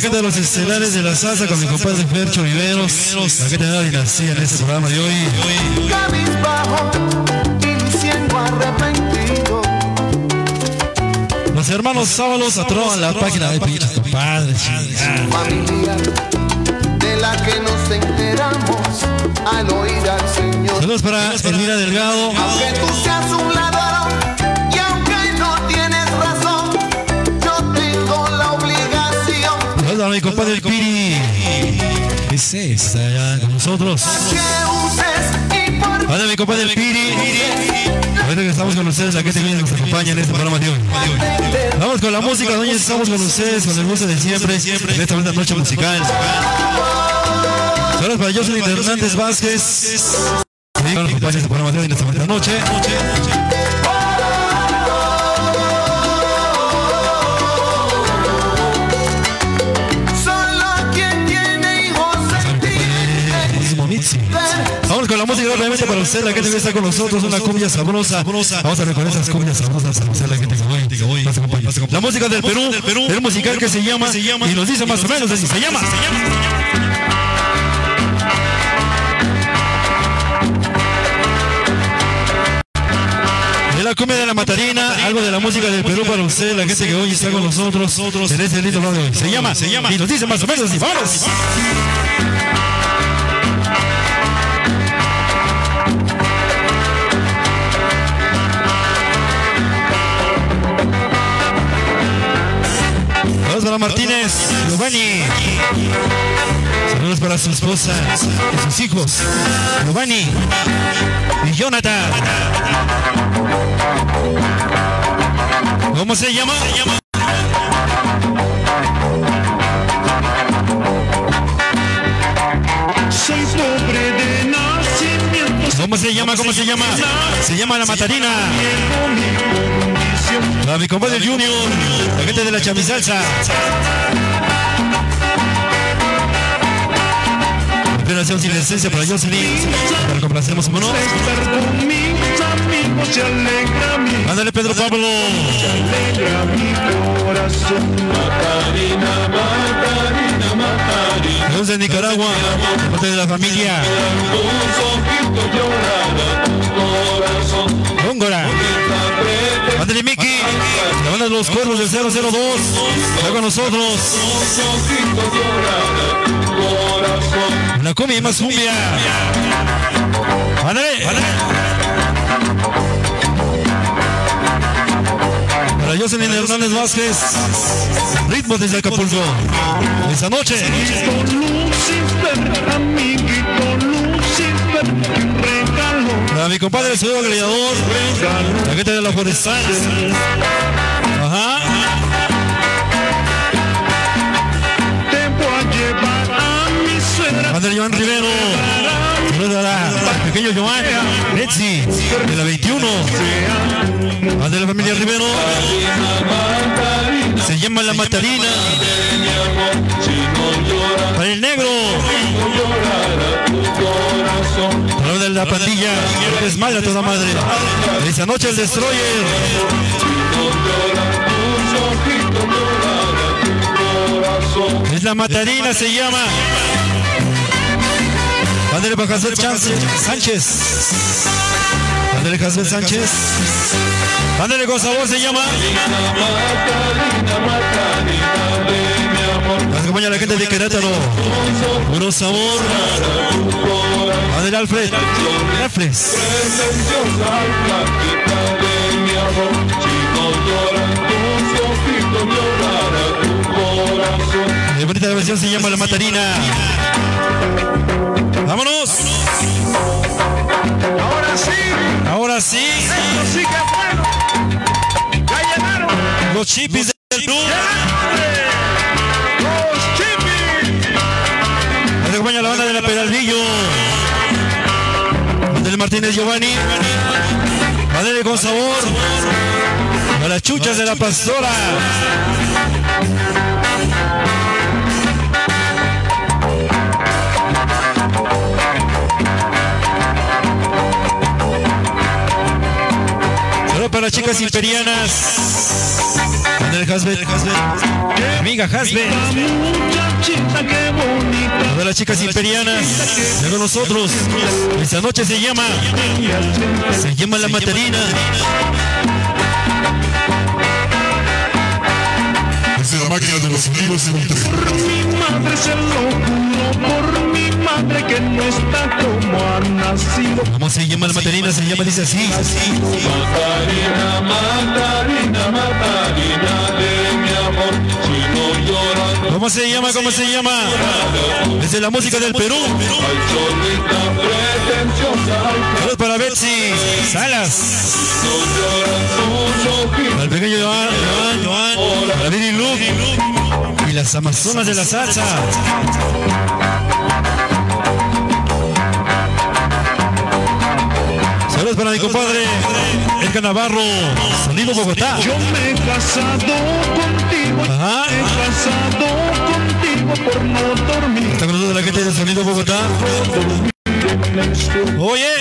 Gente de los estelares de la salsa con mi compadre Fercho Viveros. Gente de la dinastía en este programa de hoy. cabizbajo arrepentido. Los hermanos Sábalos atroban la página de pinches compadres. chingada. Familiar de la que nos enteramos al oír al Señor. Saludos para Elvira Delgado. Aunque tú seas un a mi compadre el Piri. Ese está allá con nosotros. Hola mi compadre el Piri. Ahorita que estamos con ustedes, la gente que nos acompaña en este programa de hoy. Vamos con la música, doña, estamos con ustedes, con el gusto de siempre, en esta bonita noche musical. Saludos para Jocelyn Hernández Vázquez. Sí, nos acompaña en este programa de hoy, en esta bonita noche. Vamos con la música obviamente para usted, la gente que está con nosotros, una cumbia sabrosa. Vamos a ver con esas cumbias sabrosas para usted, la gente que hoy nos acompaña. La música del Perú, el musical que se llama, y nos dice más o menos así, se llama. De la cumbia de la Matarina, algo de la música del Perú para usted, la gente que hoy está con nosotros en este lindo programa de hoy. Se llama, se llama, y nos dice más o menos así, vamos. Para Martínez, Giovanni. Saludos para su esposa y sus hijos, Giovanni y Jonathan. ¿Cómo se llama? Soy pobre de nacimiento, ¿Cómo se llama? ¿Cómo se llama? Se llama La Matarina. A mi compadre Junior, la gente de la chamisalsa. Operación sin licencia para Jocelyn. Para complacemos, ¿cómo no? Estar con mis amigos se alegra mi, Ándale, Pedro Pablo. alegra mi corazón. Saludos de Nicaragua, parte de la familia. Los cuervos del 002. Está con nosotros. Una cumbia y más cumbia. Ándale. Para Jocelyn Hernández Vázquez. Ritmo desde Acapulco. Esta noche. Amiguito Lucifer, amiguito Lucifer, un regalo, A mi compadre el señor gladiador. La gente de la forestal. Joan Rivero. Saludos a pequeño Joan. Netzi. De la 21. Ándale, la familia Rivero. Se llama La Matarina. Para el negro. Para de la pandilla. Es mala toda madre. Esta noche el destroyer. Es la Matarina, se llama. Ándale para José Sánchez. Sánchez. Ándale José Sánchez. Ándale con sabor se llama. Acompaña la gente de Querétaro. Puro sabor. Ándale Alfred. Alfred. La bonita versión se llama La Matarina. ¡Vámonos! Ahora sí, Ahora sí, esto sí que bueno. Ya llegaron los chipis del Perú. los chipis. Nos acompaña la banda de la Peralvillo. Del Martínez Giovanni. Padre con sabor. A las chuchas de la pastora. Las chicas imperianas. Andrés Hasbet. Amiga Hasbet. Bonita. Todas las chicas imperianas. Ya con nosotros. Esta noche se llama. Se llama La Materina. Desde la máquina de los tren. Por mi madre se lo juro, por madre que no está como ha nacido. ¿Cómo se llama La Materina? Se llama, dice así. Matarina, Matarina, Matarina de mi amor, si no lloras, ¿Cómo se llama? ¿Cómo se llama? Desde la música del Perú. Saludos para Betsy Salas. Para el pequeño Joan, Joan, Joan. Para Billy Luke. Y las Amazonas de la salsa. Para mi compadre Edgar Navarro. Sonido Bogotá. Yo me he casado contigo, Ajá. he casado contigo por no dormir. Está con nosotros la gente de Sonido Bogotá. Oye.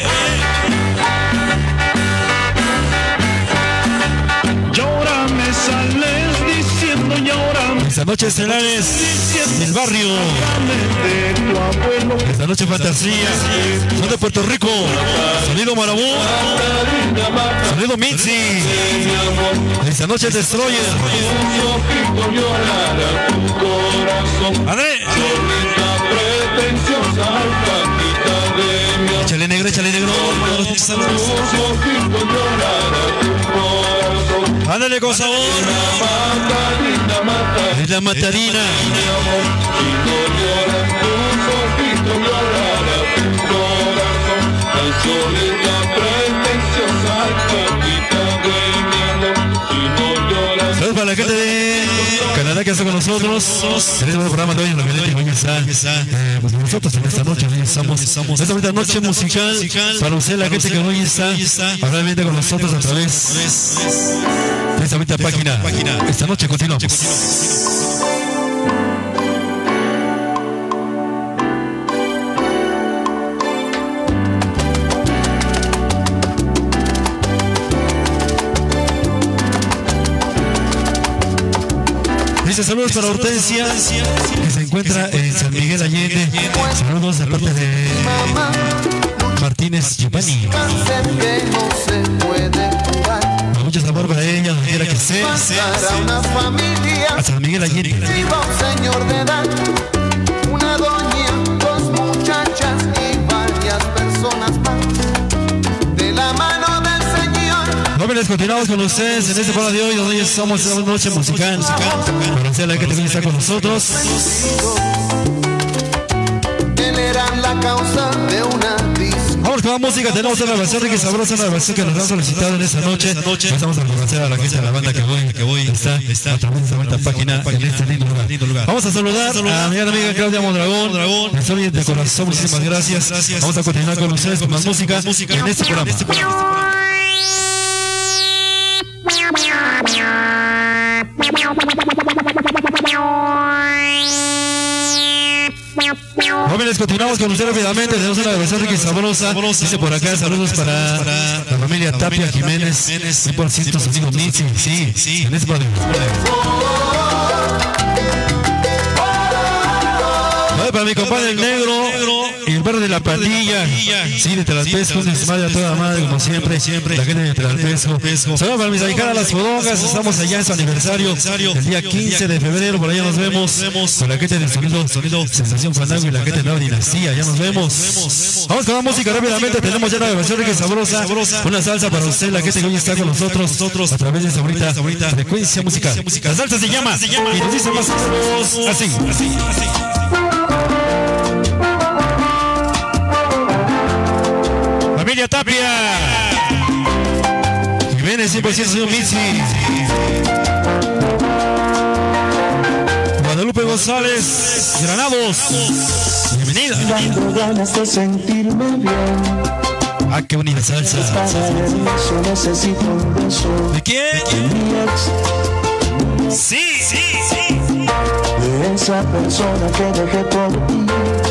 Esta noche estelares del barrio. Esta noche fantasía. Son de Puerto Rico. Sonido Marabú. Sonido Mitzi. Esta noche Destroyer. André. Échale negro, échale negro. Ándale con sabor. Es la matarina. Para la gente de Canadá que está con nosotros. En este programa de hoy en la Violeta hoy está, eh, pues nosotros en esta noche estamos, esta noche musical para usted la gente que hoy está probablemente con nosotros a través de esta página. Esta noche continuamos. Dice saludos para Hortensia, que se encuentra en San Miguel Allende. Saludos de parte de Martínez Giovanni. Mucho sabor para ella, donde quiera que familia, A San Miguel Allende. Jóvenes, continuamos con ustedes en este programa de hoy, donde hoy estamos en una noche musical. Que está con nosotros. él era la causa de una discusión. Vamos con la música, tenemos una versión rica y sabrosa, una versión que nos han solicitado en esta noche. Estamos a la gente de la banda que hoy, que hoy está, a través de esta página en este lindo lugar. Vamos a saludar a mi gran amiga Claudia Mondragón. Soy de corazón, muchísimas gracias. Vamos a continuar con ustedes con más música en este programa. Continuamos con ustedes rápidamente. Tenemos una versión rica y sabrosa. Dice por acá, saludos para la familia Tapia Jiménez. 100% sonido Mitzi. Sí, sí. En este para mi compadre el negro y el barrio de la pandilla. Sí, de Tlalpesco, un desmadre a toda madre, como siempre. La gente de Tlalpesco. Saludos para mis ahijadas las fodongas. Estamos allá en su aniversario. El día 15 de febrero, por allá nos vemos. Con la gente del sonido, sonido Sensación Fandango y la gente de Nueva Dinastía. Ya nos vemos. Vamos con la música rápidamente. Tenemos ya la versión rica y sabrosa. Una salsa para usted, la gente que hoy está con nosotros. A través de esta bonita frecuencia musical. La salsa se llama. Y nos dice más así. Así, así. Familia Tapia. Jiménez 100% señor Mitzi. Guadalupe González, Granados. Bienvenida. Ganas de sentirme bien. Ah, qué bonita salsa. ¿De quién? Sí, sí, sí. de esa persona que dejé por ti.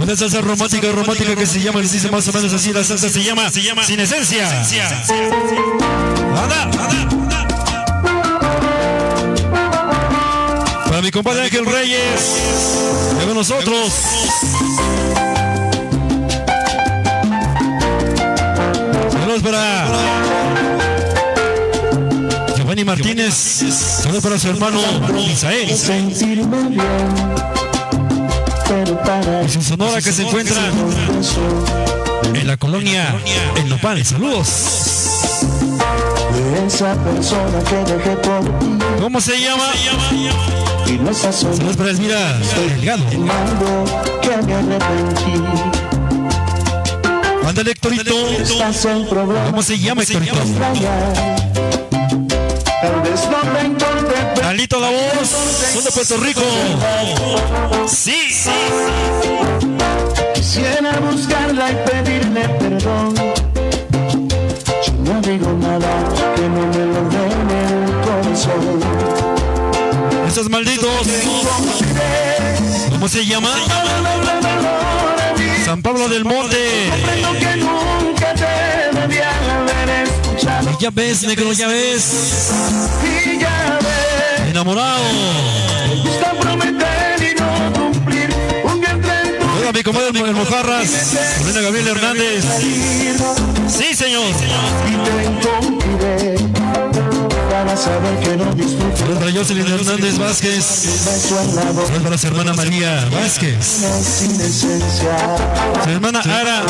Una salsa romántica, romántica que se llama, les dice más o menos así, la salsa se llama, se llama Sin Esencia. Anda, anda. Para mi compadre Ángel Reyes, de con nosotros. Saludos para Giovanni Martínez. Saludos para su hermano Isael. Y su sonora que se encuentra en la colonia El Nopal. Saludos. ¿Cómo se llama? Saludos para Elvira Delgado. Mándale Héctorito. En. ¿Cómo se llama Héctorito? Tal vez no la voz. Son de Puerto Rico. Sí, sí. quisiera buscarla y pedirle perdón. Yo no digo nada que no me lo dé en el corazón. Esos malditos. ¿Cómo se llama? San Pablo del Monte. Ya ves, negro, ya ves. Enamorado. está prometer y no cumplir. Un Hola, mi comadre el Mojarras. Lorena Gabriel Hernández. Sí, señor. y te encontraré para saber que no disfruto para Jocelyn Hernández Vázquez. Saludos para su hermana María Vázquez. Su hermana Ara.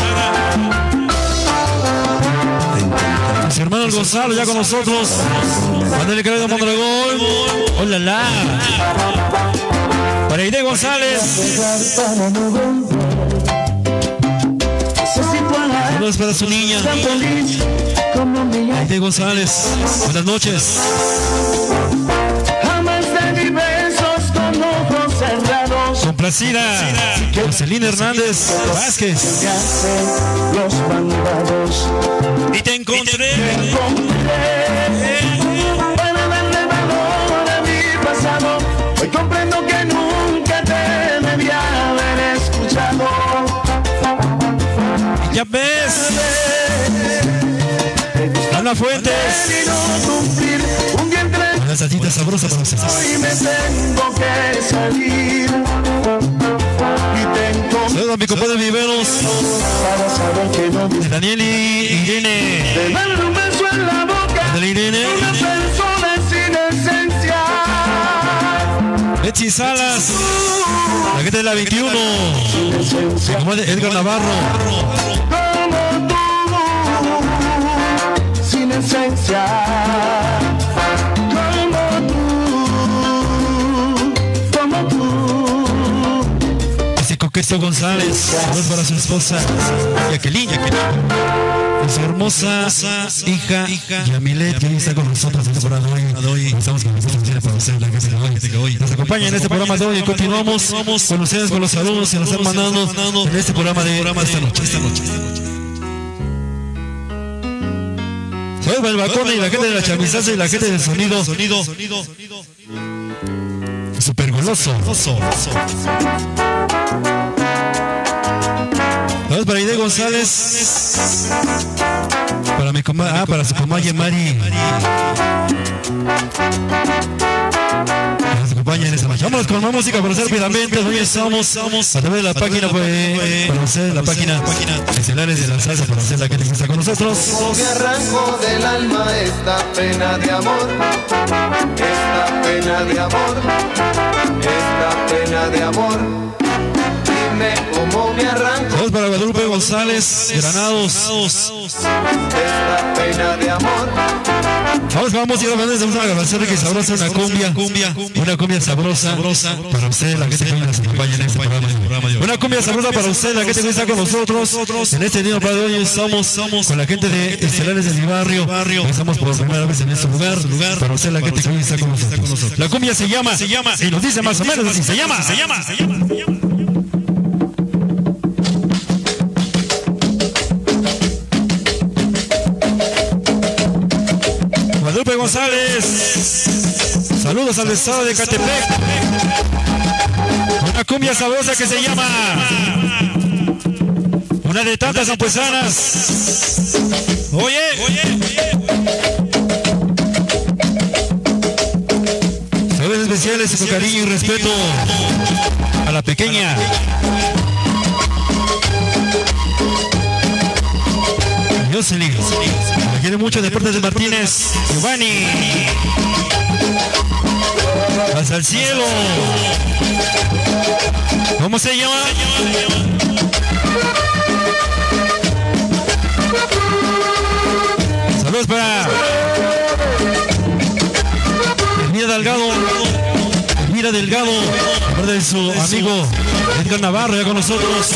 Su hermano Gonzalo ya con nosotros. Mándale querido Mondragón. Hola, la. Para Aide González. Saludos para su niña. Aide González. Buenas noches. Te. Complacida. Jocelyn Hernández Vázquez. Hacen los mandados. Y te encontré. Ana Fuentes. Una salsita sabrosa para ustedes. y me tengo que salir. Saludos a mi compadre Viveros. Daniel y Irene. te un beso en la boca. Irene. Una persona sin esencia. Betsy Salas. La gente de la 21. Sin esencia. Como de Edgar Navarro. Como tú, sin esencia, como tú, como tú. Ese coqueto González. Saludos para su esposa. Jacqueline. Jacqueline. Y su hermosa hija Yamilet, que hoy está con nosotros en esta temporada de hoy. Estamos con nosotros en para ustedes, la gente de hoy. Nos acompaña en este programa de hoy y continuamos con ustedes con los saludos que nos están mandando en este programa de esta noche. Esta noche. Para el balcón y la gente de la chamizaza y la gente del sonido. Sonido. Super goloso. Saludos para Ide González. Para mi comadre, ah, para su comadre Mari. Acompaña en esta noche. Vámonos con más música para hacer rápidamente. Hoy estamos a través de la página, pues, para ustedes, la página Estelares de la Salsa, para hacer la que está con nosotros. Como me arranco del alma esta pena de amor, esta pena de amor, esta pena de amor. Dime cómo me arranco Saludos para Guadalupe González, Granados. esta pena de amor. Vamos, vamos, y vamos a una grabación que sabrosa, una cumbia, una cumbia sabrosa, para usted, la gente que nos acompaña en este programa. Una cumbia sabrosa para usted, la gente que está con nosotros. En este día para hoy estamos con la gente de Estelares de mi barrio. Estamos por primera vez en este lugar, para usted, la gente que está con nosotros. La cumbia se llama, se llama, y nos dice más o menos así, se llama, se llama, se llama. González. Saludos al estado de Catepec. Una cumbia sabrosa que se llama. Una de tantas zampuesanas. Oye, Saludos especiales con cariño y respeto a la pequeña. Jocelyn. La quiere mucho de parte de Martínez. Giovanni. Hasta el cielo. ¿Cómo se llama? Saludos para Elvira Delgado. Elvira Delgado. de su amigo Edgar Navarro ya con nosotros.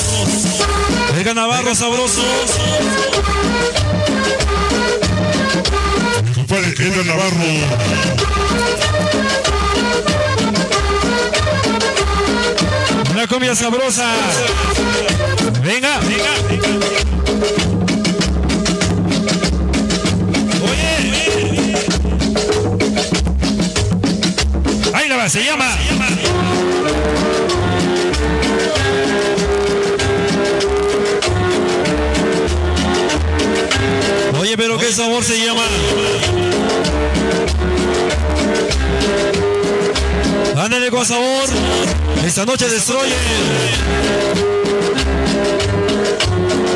Edgar Navarro sabroso. Compadre Navarro. Una comida sabrosa. Venga, venga, venga. Oye. Ahí la va, se llama. Oye, pero qué sabor se llama. Ándale con sabor. Esta noche destroyen.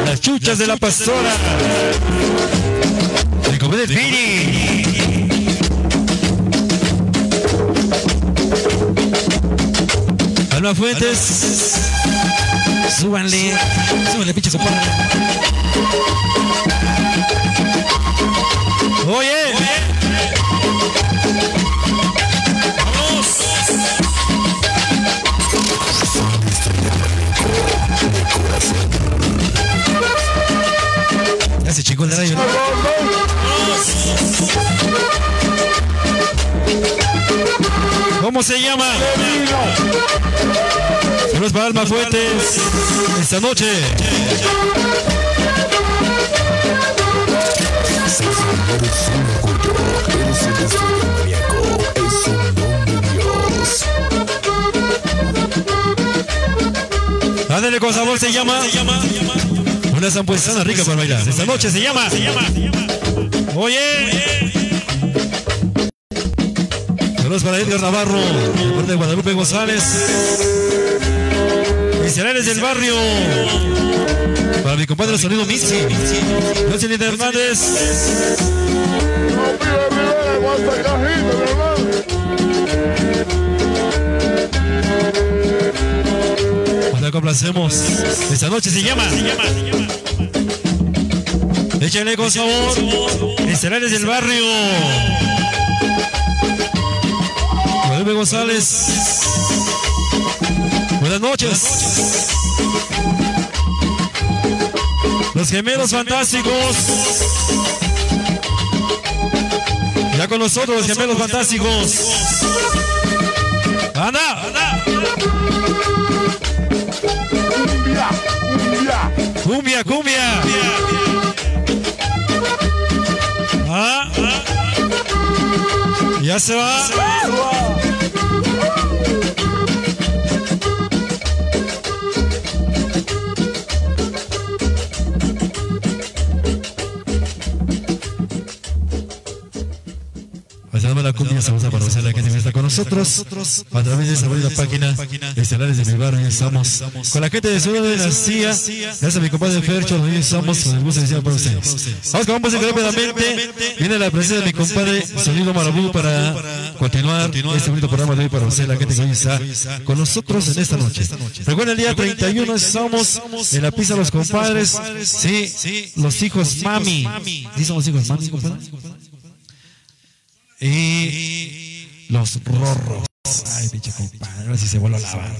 Las chuchas de la pastora. De comer el Piri. Alma Fuentes. Súbanle. Súbanle, pinche compadre. Oye. Ya se chingó el radio. ¿no? ¿Cómo se llama? Saludos para Alma Fuentes. Esta noche. Ándale con sabor se llama. Una zampuesana rica para bailar. Esta noche se llama. Oye. Saludos para Edgar Navarro, de de Guadalupe González. Misioneros del barrio. Para mi compadre Sonido Mixi. Jocelyn Hernández. Cuando complacemos. Esta noche se llama. Échale con sabor. Estelares del barrio. Guadalupe González. Noches. Los gemelos fantásticos. Ya con nosotros los gemelos fantásticos. ¡Anda! ¡Anda! Cumbia, cumbia. Ah, ah. Ya se va. La cumbia sabrosa para usar la gente que está con nosotros a través de esta bonita página Estelares de mi barrio. Estamos con la gente de Ciudad de la CIA. Gracias a mi compadre Fercho, donde estamos con el gusto de para ustedes. Vamos que vamos a rápidamente. Viene la presencia de mi compadre Sonido Marabú para continuar este bonito programa de hoy para usted, la gente que hoy está con nosotros en esta noche. Recuerden, el día 31 estamos en la de los compadres. Sí, los hijos mami. ¿Sí son los hijos mami, compadre? Y los rorros. Ay, pinche compadre, ahora sí se vuelve a lavar.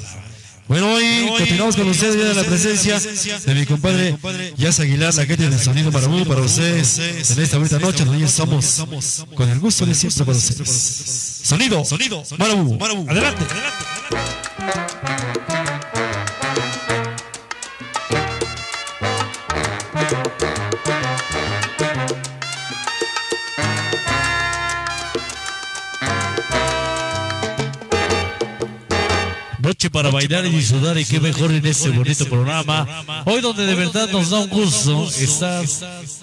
Bueno, hoy continuamos con ustedes, viene la presencia de mi compadre Yas Aguilar, la gente del sonido Marabú para ustedes en esta bonita noche, donde estamos con el gusto de siempre para ustedes. Sonido, sonido, Marabú, adelante, adelante. Noche para bailar y disfrutar y qué mejor en este bonito programa. Hoy donde de verdad nos da un gusto estar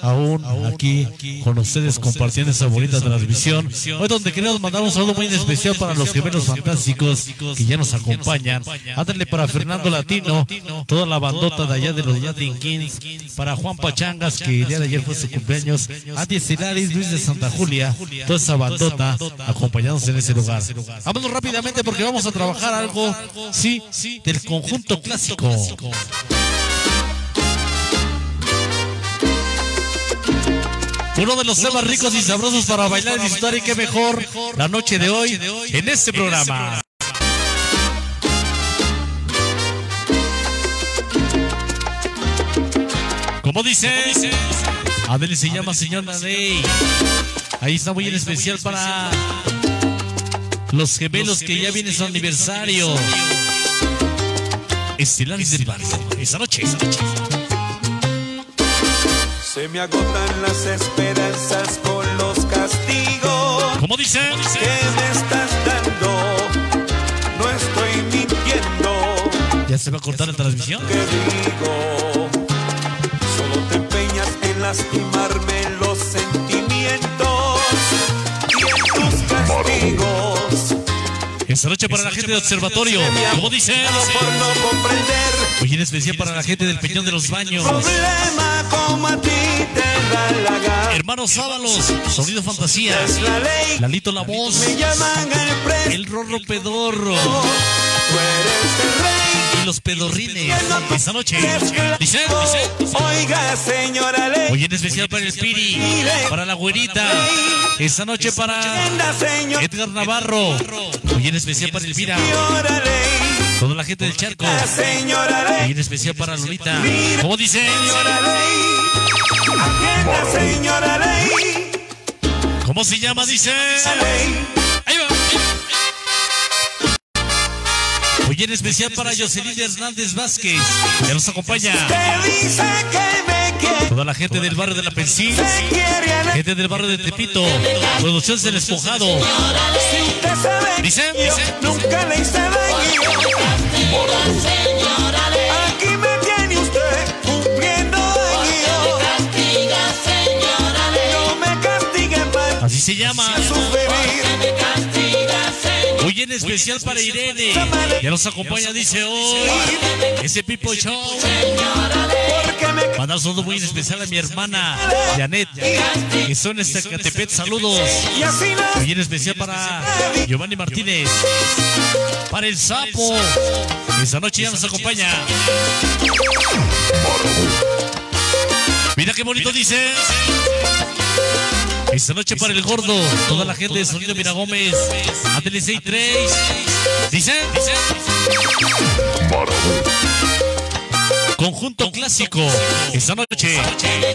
aún aquí con ustedes compartiendo esta bonita transmisión. Hoy donde queremos mandar un saludo muy especial para los gemelos fantásticos que ya nos acompañan. Ándale para Fernando Latino, toda la bandota de allá de los Latin Kings, para Juan Pachangas que el día de ayer fue su cumpleaños, Andy Estelaris, Luis de Santa Julia, toda esa bandota acompañados en ese lugar. Vámonos rápidamente porque vamos a trabajar algo sí, del conjunto clásico. Uno de los temas ricos y sabrosos para bailar y disfrutar y qué mejor la noche de hoy en este programa. Como dice, Adele se llama señora Ney. Ahí está muy en especial para los gemelos que ya viene su aniversario. Estelares del barrio. Esa noche, esa noche. Se me agotan las esperanzas con los castigos ¿Cómo dice? que me estás dando. No estoy mintiendo, ¿Ya se va a cortar la transmisión? que digo. Solo te empeñas en lastimarme los sentimientos y en tus castigos. Esa noche para la gente de Observatorio. ¿Cómo dice? Por no comprender Hoy en especial para la gente del Peñón de los Baños. problema como a ti te da la gana. Hermanos Sábalos, Sonido Fantasía. Es la ley, Lalito La Voz. me llaman el. El Rorro Pedorro. Tú eres el rey. Y los pedorrines. Esa noche. Dice, dice. Oiga, señora ley. Hoy en especial para el Piri. Para la güerita. Esa noche para Edgar Navarro. Hoy en especial para Elvira. Toda la gente del Charco. La señora Hoy ley. en especial para Lolita. ¿Cómo dice? Señora ley. Atienda, señora ley. ¿Cómo se llama? Dice. Ley. Ahí va. Hoy en especial para Jocelyn Hernández Vázquez. Ya nos acompaña. Te dice que me quiere. Toda la gente del barrio de la Pensil. Gente del barrio de Tepito. Producciones del Espojado. Dice, que dice. nunca le hice se llama. Hoy en especial para Irene. Ya nos acompaña, dice hoy. Ese Pipo Show. Mandar un saludo muy especial a mi hermana Janet. Que son en Zacatepec. Saludos. Hoy en especial para Giovanni Martínez. Para el sapo. Esta noche ya nos acompaña. Mira qué bonito dice. Esta noche para el gordo. Toda la gente de Sonido Mira Gómez. Ándele 63. Dice. Dice. Conjunto clásico. Esta noche.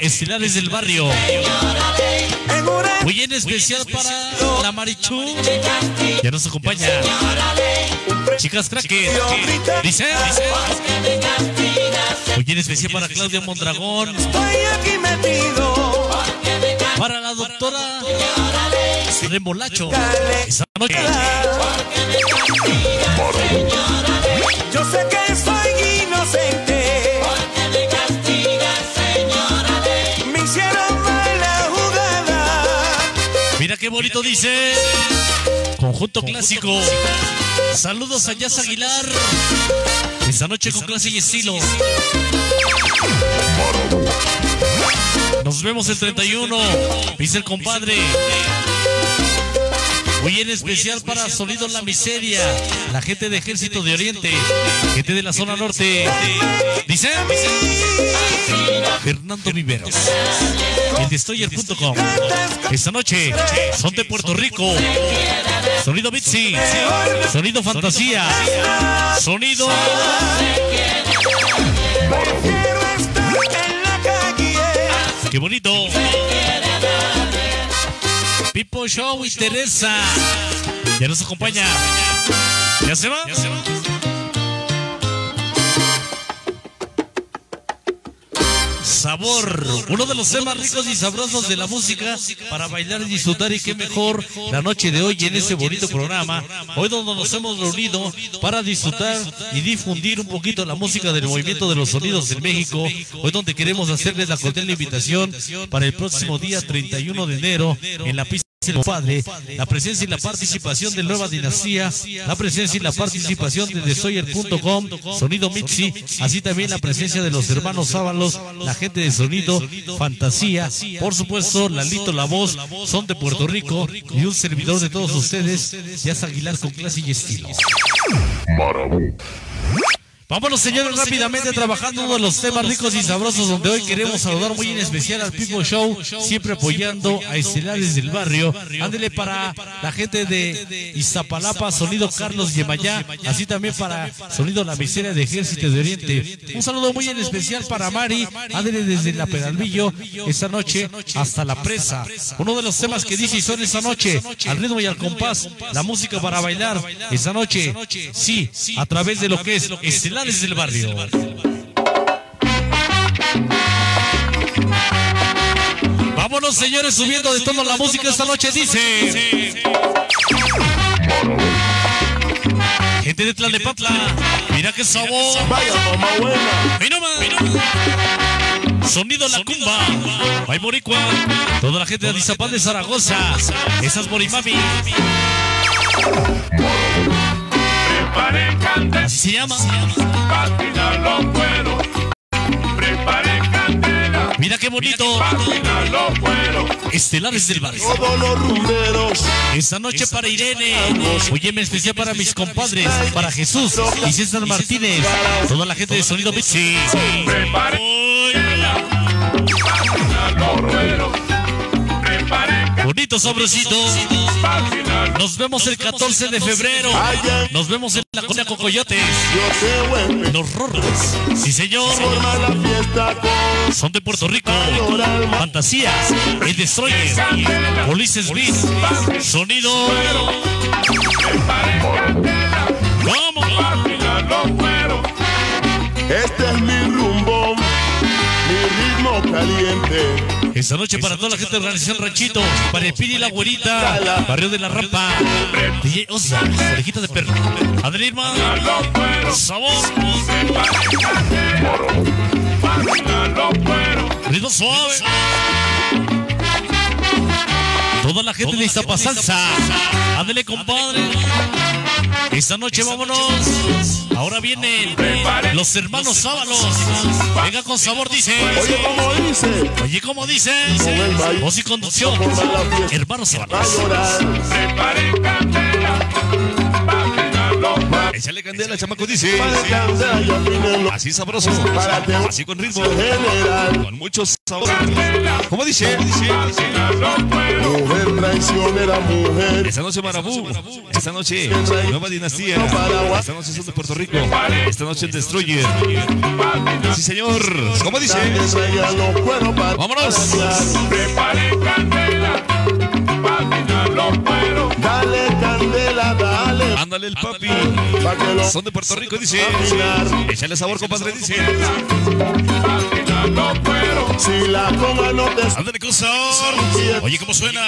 Estelares del barrio. Muy en especial para la Marichu. Ya nos acompaña. Chicas crackers. Dice. Muy en especial para Claudia Mondragón. estoy aquí metido. Para la doctora Remolacho. Esa noche. Yo sé que soy inocente. Me hicieron mala jugada. Mira qué bonito dice. Conjunto clásico. Saludos a Jazz Aguilar. Esta noche con clase y estilo. Nos vemos el 31. Dice el compadre. Muy en especial para Sonido La Miseria, la gente de Ejército de Oriente, gente de la zona norte. Dice Fernando Viveros, el Destroyer.com. Esta noche son de Puerto Rico. Sonido Bitsy, sonido Fantasía, sonido Qué bonito. Pipo Show y Teresa. Ya nos acompaña. ¿Ya se va? Sabor, uno de los temas ricos y sabrosos de la música para bailar y disfrutar y qué mejor la noche de hoy en ese bonito programa, hoy donde nos hemos reunido para disfrutar y difundir un poquito la música del movimiento de los sonidos en México, hoy donde queremos hacerles la cordial invitación para el próximo día 31 de enero en la pista el padre, la presencia y la participación de Nueva Dinastía, la presencia y la participación de Desoyer.com, Sonido Mixi, así también la presencia de los hermanos Ábalos, la gente de Sonido, Fantasía, por supuesto, Lalito La Voz, son de Puerto Rico y un servidor de todos ustedes, Jazz Aguilar con clase y estilo. Vámonos, señores, rápidamente trabajando uno de los temas ricos y sabrosos donde hoy queremos saludar muy en especial al People Show, siempre apoyando a Estelares del Barrio. Ándele para la gente de Iztapalapa, Sonido Carlos Yemayá, así también para Sonido La Miseria de Ejército de Oriente. Un saludo muy en especial para Mari, ándele desde la Pedalvillo, esta noche hasta la presa. Uno de los temas que dice y son esta noche, al ritmo y al compás, la música para bailar, esta noche, sí, a través de lo que es Estelares del Barrio. Vámonos, señores, subiendo de tono la música esta noche, dice. Gente de Tlalnepantla, mira qué sabor. Vaya mamá buena. Nomás. Sonido La Cumba, Ay Boricua, toda la gente de Atizapán de Zaragoza, esas Morimami, Prepare candela, así se llama. pátina lo puedo. Prepare candela, Mira qué bonito, pátina lo puedo. Estelares del Barrio. Todos los rumberos, Esta noche para Irene, óyeme especial para mis compadres, para Jesús y César Martínez, toda la gente de Sonido prepare candela, pátina lo puedo. Lo Nos vemos el 14 de febrero. Nos vemos en la colonia Cocoyotes. Los Rorros. Sí, señor. Son de Puerto Rico. Fantasía. El Destroyer. Ulises Smith. Sonido. Vamos. Este es mi rumbo, mi ritmo caliente. Esta noche para toda la gente de Organización Ranchito, para el Piri y la Güerita, Barrio de la Rampa, DJ Osa, Orejita de Perro, puedo, Sabor. Ritmo Suave. Toda la gente de Iztapa Salsa, ándele compadre. Esta noche vámonos. Ahora vienen los hermanos Sábalos. Venga con sabor, dice. Oye, como dice, Oye, ¿cómo dice? Voz y conducción. Hermanos Sábalos. prepare Échale candela, chamaco, dice. Así sabroso. Así con ritmo. general. Con mucho sabor. ¿Cómo dice? Mujer traicionera, mujer. Esta noche Marabú, esta noche Nueva Dinastía, esta noche son de Puerto Rico, esta noche el Destroyer. Sí, señor. ¿Cómo dice? Vámonos. Prepare candela, pátina lo puedo. Dale candela, dale. Ándale el papi. Son de Puerto Rico, dice. Échale sabor, compadre, dice. Pátina lo puedo. Si la coma no te Ándale con sabor. Oye, ¿cómo suena?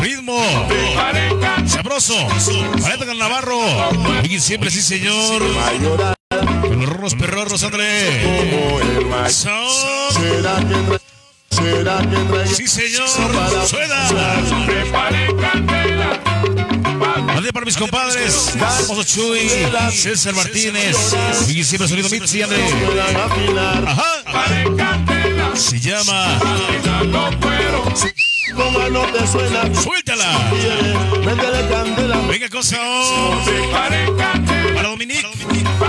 Ritmo. Sabroso. Paleta con Navarro. Y siempre, sí, señor. A llorar Con los rorros perrorros, ándale. como el maíz. Sabor. ¿Será que tra- será que traiga Sí, señor. Suena. prepare candela, Para mis compadres, Chuy, César Martínez, y siempre sonido Mitzi, André. Ajá, se llama no te suena. Suéltala. Quiere, métele candela. Venga, cosa para Dominique.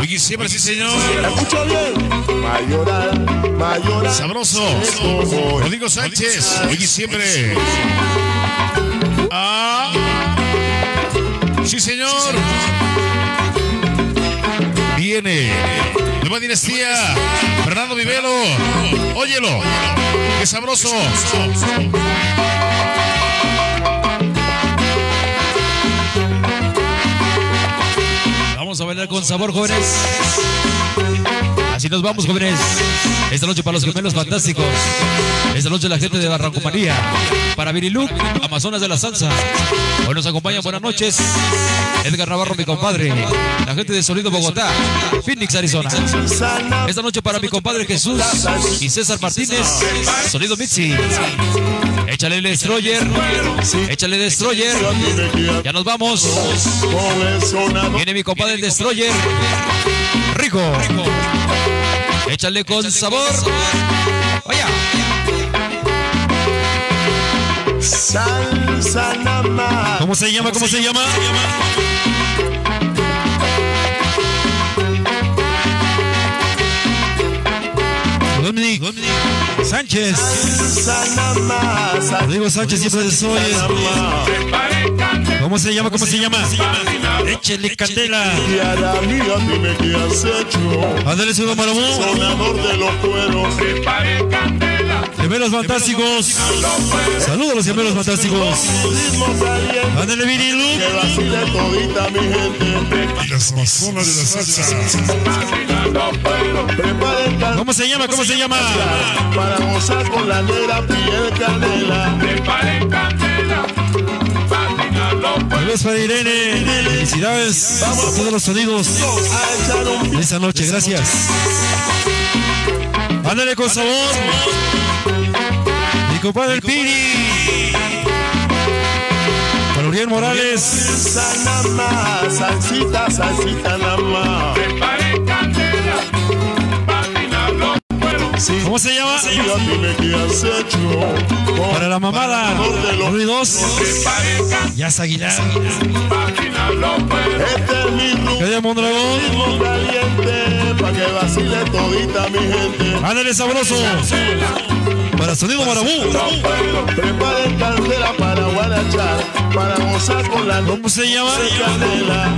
Y siempre, sí, señor. Escucha bien. Mayoral, mayoral. Sabroso. Rodrigo Sánchez. Y siempre. Ah. Señor. Viene. Nueva dinastía. Fernando Vivelo. Óyelo. Qué sabroso. Vamos a bailar con sabor, jóvenes. Así nos vamos, jóvenes. Esta noche para los gemelos fantásticos. Esta noche la gente de Barranco María. Para Viriluc, Amazonas de la Salsa. Hoy nos acompañan, buenas noches. Edgar Navarro, mi compadre. La gente de Sonido Bogotá. Phoenix, Arizona. Esta noche para mi compadre Jesús y César Martínez. Sonido Mitzi. Échale el destroyer. Échale destroyer. Ya nos vamos. Viene mi compadre el destroyer. Rico. Échale con sabor. Vaya. Salsa más. ¿Cómo se llama? ¿Cómo se llama? Dominic Sánchez. Salsa más. Rodrigo Sánchez siempre de soy. ¿Cómo se llama? ¿Cómo se llama? Échale candela. Y a la amiga dime qué has hecho. Ándale su. Sonador de los cueros. Gemelos fantásticos. Saludos a los gemelos fantásticos. Ándale Virilu. Que vacile todita mi gente. Y las amazonas de la salsa. ¿Cómo se llama? ¿Cómo se llama? para gozar con la negra piel canela. Saludos para Irene. Felicidades a todos los sonidos A echar un de esta noche. Gracias. Ándale con sabor. Mi compadre el Piri. Para Uriel Morales. Salsita, salsita nada más. ¿Cómo se llama? Amiga, dime qué has hecho. Con Para la mamada. Ruidos. Ya Aguilar. Este es mi Mondragón. que vacile todita mi gente. Ándale sabroso. Para Sonido Marabú. Preparen candela para guarachar. Para gozar con la ¿Cómo se llama? canela.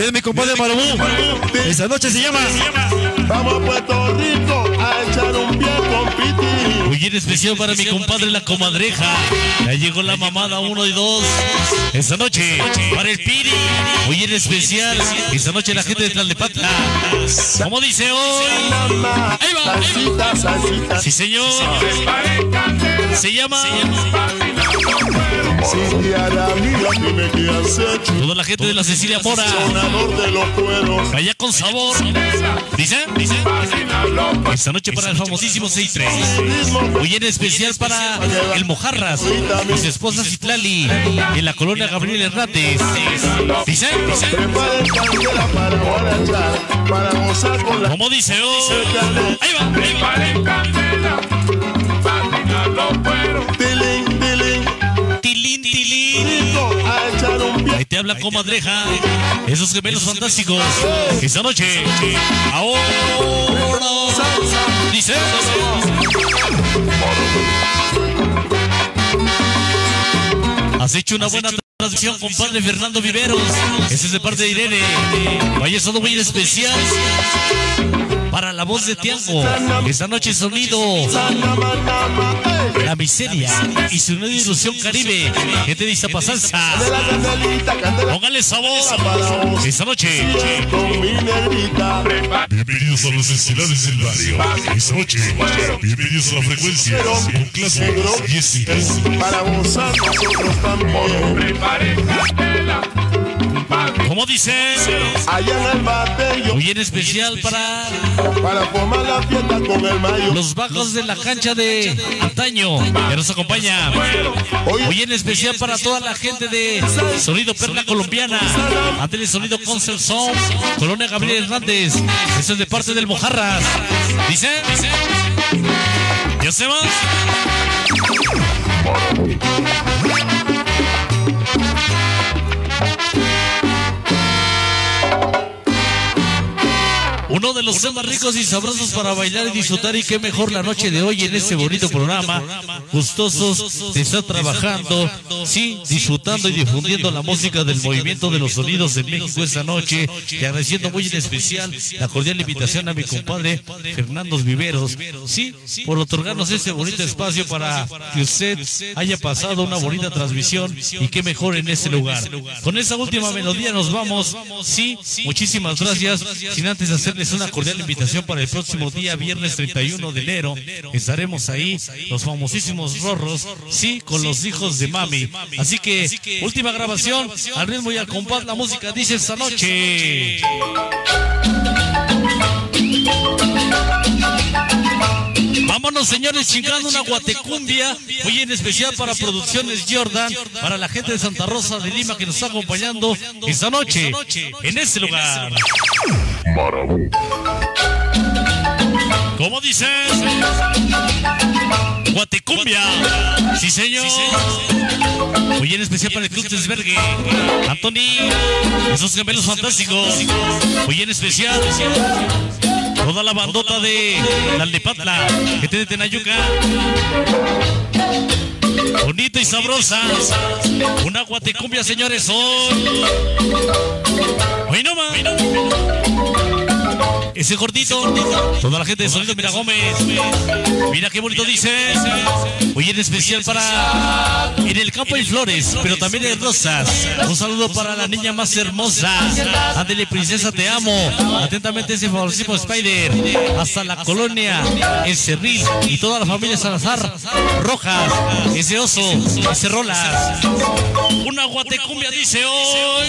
Viene mi compadre Marabú. Esta noche se llama. Vamos a Puerto Rico a echar un pie con Piti. Muy en especial para mi compadre la comadreja. Ya llegó la mamada 1 y 2. Esta noche, para el Piri. Muy en especial, esta noche la gente de Tlalnepantla. Como dice hoy. Ahí va, ahí salsita. Sí, señor. Se llama toda la gente de la Cecilia Mora. Vaya con sabor. Dice, dice. Esta noche para el famosísimo 6-3. Muy en especial para el Mojarras y su esposa Citlali en la colonia Gabriel Hernández. Dice, dice. Como dice hoy. canela. Ahí va, ahí va. Ahí te habla comadreja. Esos gemelos fantásticos. Esta noche. Ahora. Dice. Has hecho una buena transmisión, compadre Fernando Viveros. Ese es de parte de Irene. Vaya solo muy especial. Para la voz de Tiango. Esta noche sonido. La miseria y su nueva ilusión caribe. Gente de Iztapa Salsa. De la candelita, candela Póngale sabor. Esta noche. Bienvenidos a los estilares del barrio. Esta noche, bienvenidos a la frecuencia. Con clase y. Para gozar nosotros también. Como dice. Allá en el batello. Muy en especial para Para formar la fiesta con el mayo. los bajos de la cancha de antaño que nos acompaña. Muy en especial para toda la gente de Sonido Perla Colombiana. El Sonido Concert Sound. Colonia Gabriel Hernández. Eso es de parte del Mojarras. Dice. Dice. ¿Ya se más? Uno, Uno de los temas ricos y sabrosos para bailar y disfrutar y qué mejor la noche de hoy en este bonito programa. Gustosos de estar trabajando, sí, disfrutando y difundiendo la música del movimiento de los sonidos de México esta noche. Y agradeciendo muy en especial la cordial invitación a mi compadre Fernando Viveros, sí, por otorgarnos este bonito espacio para que usted haya pasado una bonita transmisión y qué mejor en este lugar. Con esta última melodía nos vamos, sí, muchísimas gracias. Sin antes hacerles una cordial invitación para el próximo día, viernes 31 de enero, estaremos ahí, los famosísimos rorros, sí, con los hijos de mami. Así que, última grabación, al ritmo y al compás, la música dice esta noche. Vámonos, señores, chingando una guatecumbia, muy en especial para Producciones Jordan, para la gente de Santa Rosa de Lima que nos está acompañando esta noche en este lugar. ¿Cómo dices? Guatecumbia. Sí, señor. Muy en especial para el Club Desvergue. Anthony, esos gemelos fantásticos. Muy en especial. Toda la bandota de la Lepatla, gente de Tenayuca. Bonita y sabrosa. Una guatecumbia, señores, hoy. Hoy no más. Ese gordito, toda la gente de Sonido Mira Gómez. Mira qué bonito dice. Hoy en especial para en el campo hay flores, pero también hay rosas. Un saludo para la niña más hermosa. Ándele, princesa, te amo. Atentamente ese famosísimo Spider. Hasta la colonia, el Cerril y toda la familia Salazar. Rojas, ese oso, ese rolas. Una guatecumbia dice hoy.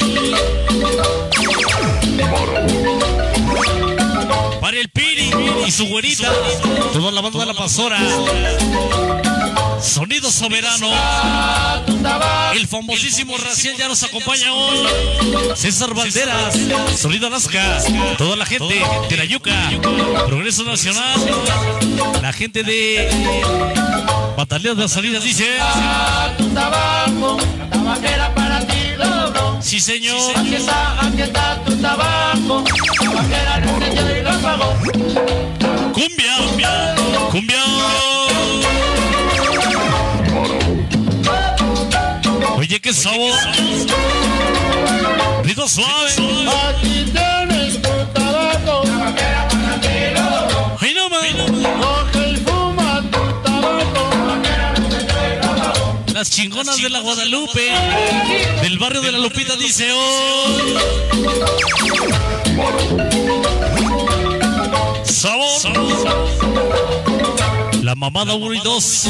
Para el Piri y su güerita. Toda la banda de la pasora. Sonido soberano. El famosísimo Raciel ya nos acompaña hoy. César Valderas. Sonido Alaska. Toda la gente de la Yuca. Progreso Nacional. La gente de Batallón de la Salida dice. Sí, señor. Aquí está, aquí está tu tabaco. Tabajera el encendió y lo apagó. Cumbia. Cumbia. Oye, qué sabor. Rito suave. Aquí tienes tu tabaco. Tabajera para ti lo Ay, no. Las chingonas de la Guadalupe. Del barrio de la Lupita dice hoy. Sabor. La mamada 1 y 2.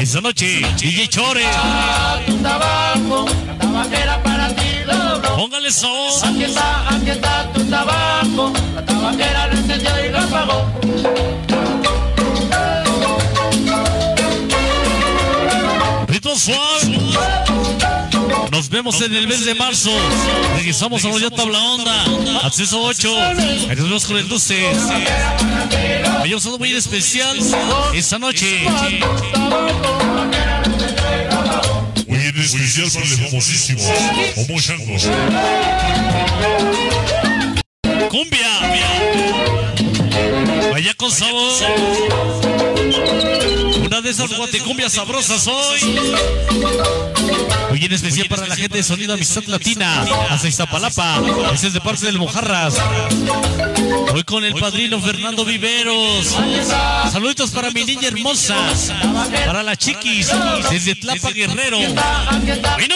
Esa noche, DJ Chore. Tabaco. Para ti Póngale sabor. Aquí está, aquí está tu tabaco. La tabajera lo encendió y lo apagó. Rito suave. Nos vemos en el mes de marzo. Regresamos a la tabla onda. Acceso 8. Ahí nos vemos con el dulce. Hay un saludo muy especial esta noche. Muy en especial para el famosísimo Homo Shango. Cumbia. Vaya con sabor. Una de esas guatecumbias sabrosas hoy. Hoy en especial para la gente de Sonido Amistad Latina, hasta Iztapalapa. Ese es de parte del Mojarras. Hoy con el padrino Fernando Viveros. Saluditos para mi niña hermosa. Para la chiquis, desde Tlapa Guerrero. Aquí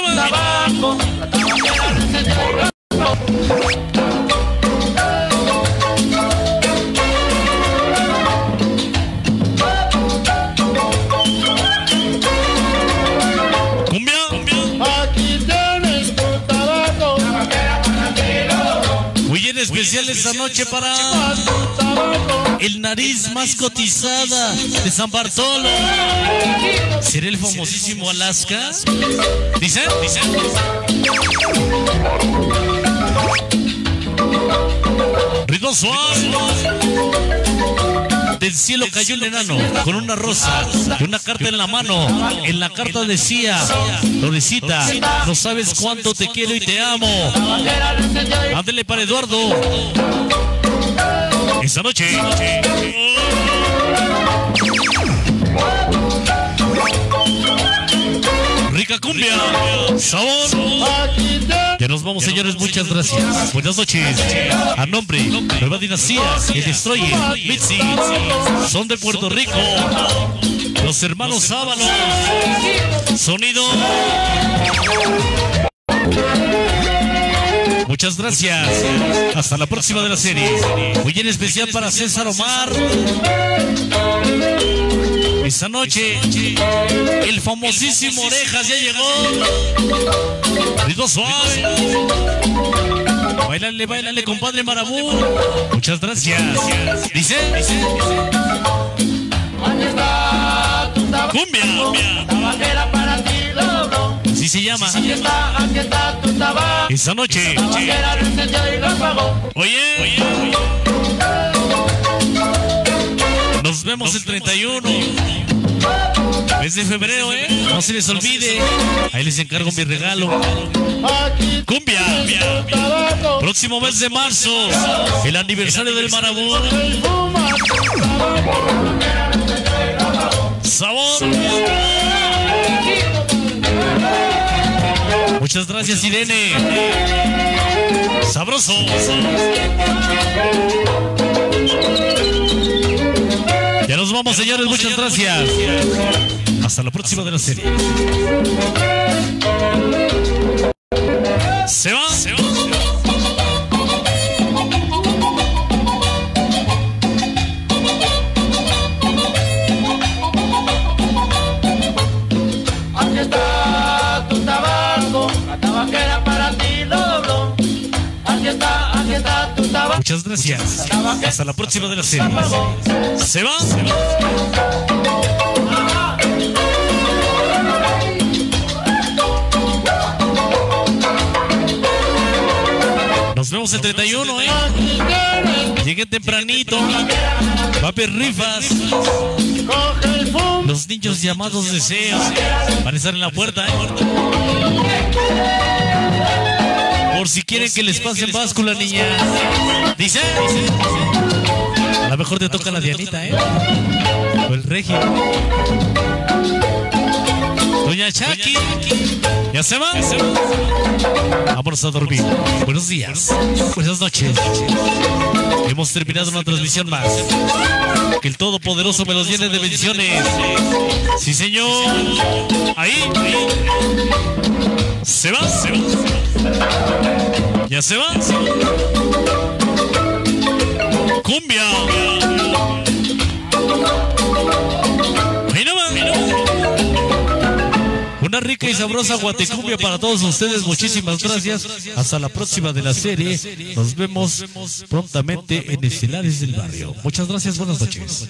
esta noche para el nariz más cotizada de San Bartolo. ¿Será el famosísimo Alaska? ¿Dice? ¿Dice? Ritmo suave. Del cielo cayó el enano con una rosa y una carta en la mano. En la carta decía, Lorecita, no sabes cuánto te quiero y te amo. Ándele para Eduardo. Esta noche. Rica cumbia. Sabor. Ya nos vamos, señores. Muchas gracias. Buenas noches. A nombre, Nueva Dinastía, El Destroyer, Mitzi, son de Puerto Rico. Los hermanos Sábalos. Sonido. Muchas gracias. Hasta la próxima de la serie. Muy en especial para César Omar. Esta noche, el famosísimo Orejas ya llegó. Ritmo suave. Bailale, bailale, compadre Marabú. Muchas gracias. Dice. Cumbia. Tabaquera para ti. Así se llama. Esta noche. Apagó. Oye. Nos vemos el 31. Mes de febrero, ¿eh? No se les olvide. Ahí les encargo mi regalo. Cumbia. Próximo mes de marzo. El aniversario del Marabón. Sabor. Muchas gracias, Irene. Sabroso. Nos vamos, señores. Muchas gracias. Hasta la próxima de la serie. Se va. Se va. Aquí está tu tabaco. La tabaquera para ti, logro. Aquí está, aquí está tu tabaco. Muchas gracias. Hasta la próxima de la serie. Se va. Se va. Nos vemos el 31, ¿eh? Llegué tempranito. Haber rifas. Los niños llamados deseos van a estar en la puerta, ¿eh? Por si quieren que les pasen báscula, niña. Dice. A lo mejor te toca la Dianita, ¿eh? O el Regio. Doña Chaki. ¿Ya se va? Vámonos a dormir. Buenos días. Buenas noches. Hemos terminado una transmisión más. Que el Todopoderoso me los llene de bendiciones. Sí, señor. Ahí. Se va. Se va. Ya se va. Cumbia. Ahí nomás. Una rica y sabrosa guatecumbia para todos ustedes. Muchísimas gracias. Hasta la próxima de la serie. Nos vemos prontamente en Estelares del Barrio. Muchas gracias. Buenas noches.